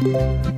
Música